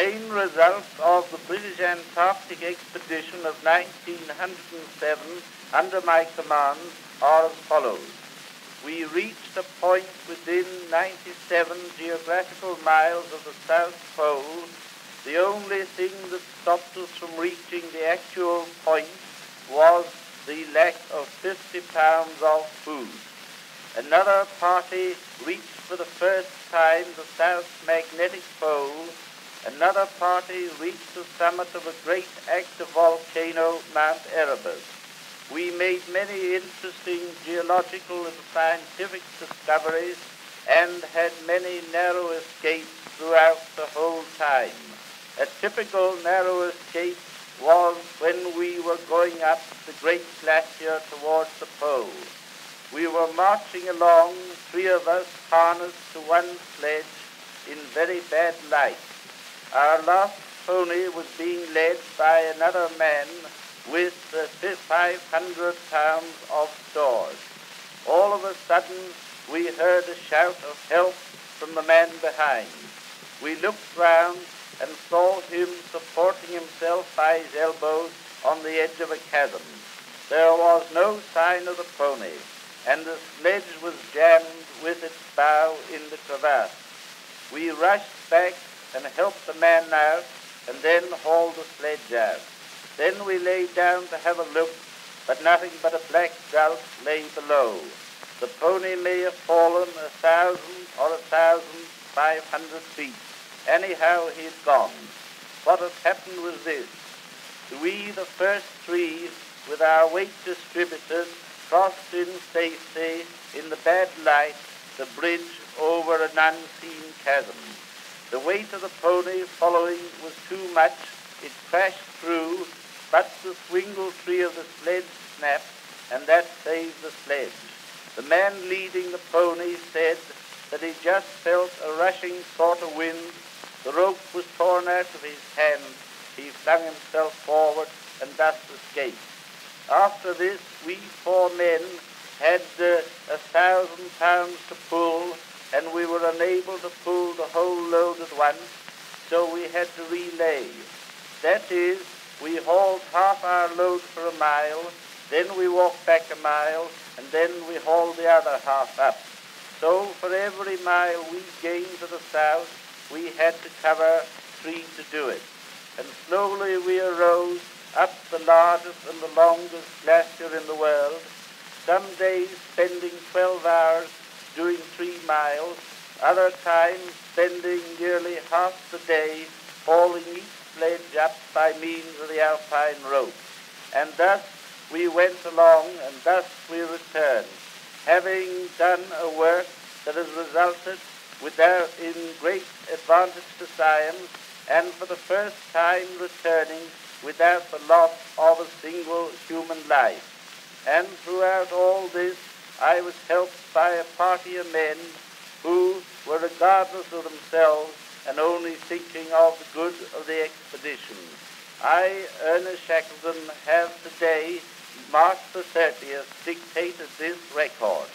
main results of the British Antarctic expedition of 1907 under my command are as follows. We reached a point within 97 geographical miles of the South Pole. The only thing that stopped us from reaching the actual point was the lack of 50 pounds of food. Another party reached for the first time the South Magnetic Pole. Another party reached the summit of a great active volcano, Mount Erebus. We made many interesting geological and scientific discoveries and had many narrow escapes throughout the whole time. A typical narrow escape was when we were going up the great glacier towards the pole. We were marching along, three of us harnessed to one sledge in very bad light. Our last pony was being led by another man with uh, 500 pounds of stores. All of a sudden, we heard a shout of help from the man behind. We looked round and saw him supporting himself by his elbows on the edge of a chasm. There was no sign of the pony, and the sledge was jammed with its bow in the crevasse. We rushed back and helped the man out, and then hauled the sledge out. Then we lay down to have a look, but nothing but a black gulf lay below. The pony may have fallen a thousand or a thousand five hundred feet. Anyhow, he'd gone. What had happened was this. We, the first three, with our weight distributed, crossed in safety in the bad light the bridge over an unseen chasm. The weight of the pony following was too much. It crashed through, but the swingle tree of the sledge snapped, and that saved the sledge. The man leading the pony said that he just felt a rushing sort of wind. The rope was torn out of his hand. He flung himself forward and thus escaped. After this, we four men had uh, a thousand pounds to pull, and we were unable to pull the whole load at once, so we had to relay. That is, we hauled half our load for a mile, then we walked back a mile, and then we hauled the other half up. So for every mile we gained to the south, we had to cover three to do it. And slowly we arose up the largest and the longest glacier in the world, some days spending 12 hours doing three miles, other times spending nearly half the day hauling each sledge up by means of the alpine rope. And thus we went along, and thus we returned, having done a work that has resulted without, in great advantage to science, and for the first time returning without the loss of a single human life. And throughout all this, I was helped by a party of men who were regardless of themselves and only thinking of the good of the expedition. I, Ernest Shackleton, have today, March the 30th, dictated this record.